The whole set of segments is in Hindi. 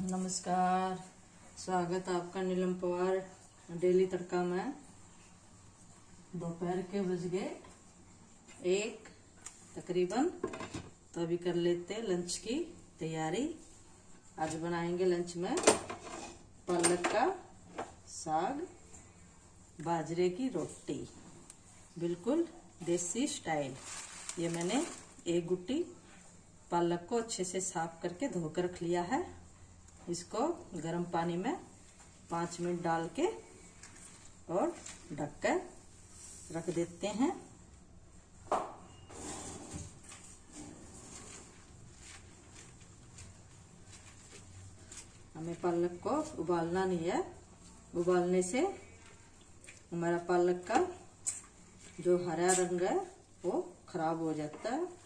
नमस्कार, स्वागत आपका नीलम पवार डेली तड़का में। दोपहर के बज गए एक तकरीबन तो अभी कर लेते लंच की तैयारी। आज बनाएँगे लंच में पालक का साग, बाजरे की रोटी। बिल्कुल देसी स्टाइल ये मैंने एक गुट्टी पालक को अच्छे से साफ़ करके धोकर रख लिया है। इसको गर्म पानी में पाँच मिनट डाल के और ढककर रख देते हैं। हमें पालक को उबालना नहीं है। उबालने से हमारा पालक का जो हरा रंग है, वो खराब हो जाता है।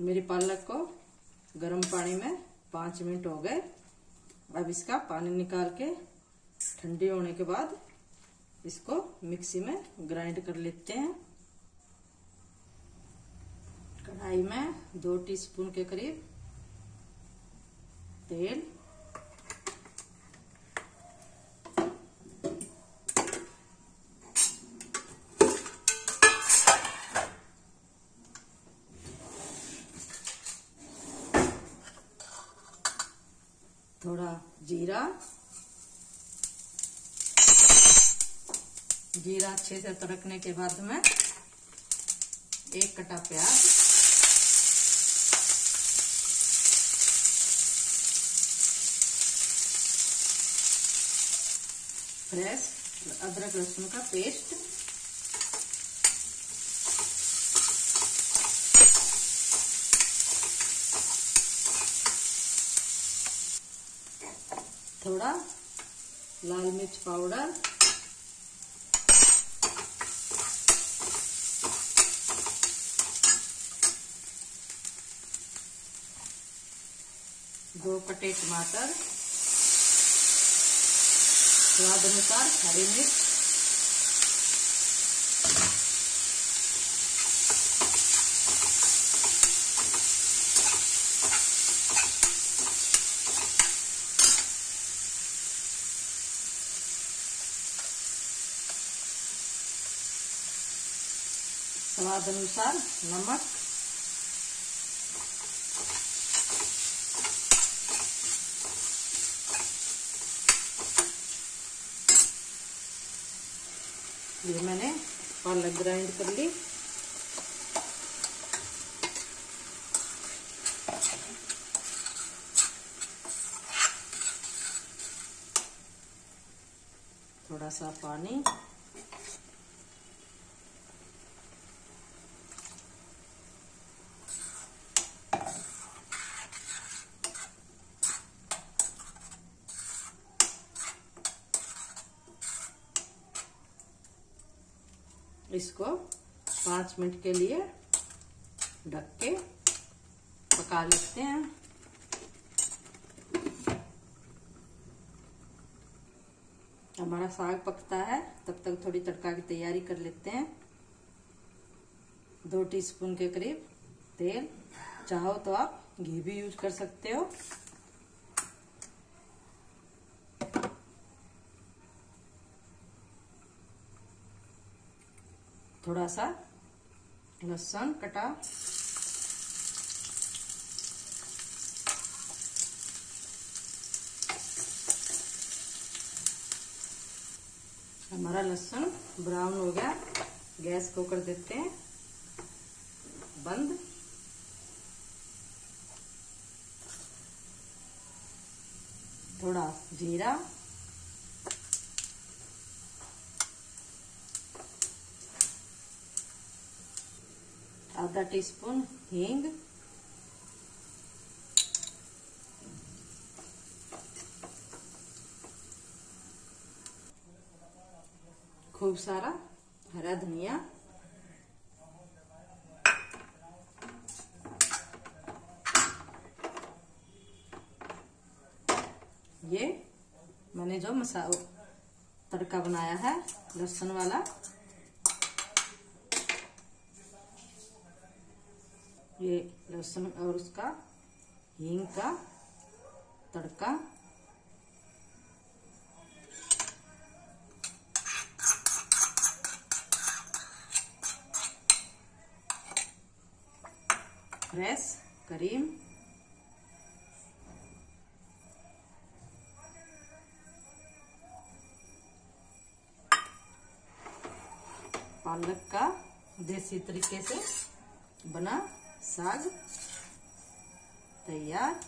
मेरी पालक को गर्म पानी में पाँच मिनट हो गए। अब इसका पानी निकाल के ठंडी होने के बाद इसको मिक्सी में ग्राइंड कर लेते हैं। कढ़ाई में दो टीस्पून के करीब तेल थोड़ा जीरा। जीरा अच्छे से तड़कने के बाद में एक कटा प्याज। फ्रेश अदरक लहसुन का पेस्ट। थोड़ा लाल मिर्च पाउडर। दो कटे टमाटर स्वाद अनुसार हरी मिर्च। स्वाद अनुसार नमक। ये मैंने पालक ग्राइंड कर ली। थोड़ा सा पानी। इसको पाँच मिनट के लिए ढक के पका लेते हैं। हमारा साग पकता है, तब तक थोड़ी तड़का की तैयारी कर लेते हैं। दो टीस्पून के करीब तेल, चाहो तो आप घी भी यूज़ कर सकते हो। थोड़ा सा लहसुन कटा। हमारा लहसुन ब्राउन हो गया। गैस को कर देते हैं। बंद। थोड़ा जीरा। आधा टीस्पून हींग खूब सारा हरा धनिया। ये मैंने जो मसाला तड़का बनाया है लहसुन वाला ये लहसुन और उसका हींग का तड़का। फ्रेश करीम। पालक का देसी तरीके से बना साग तैयार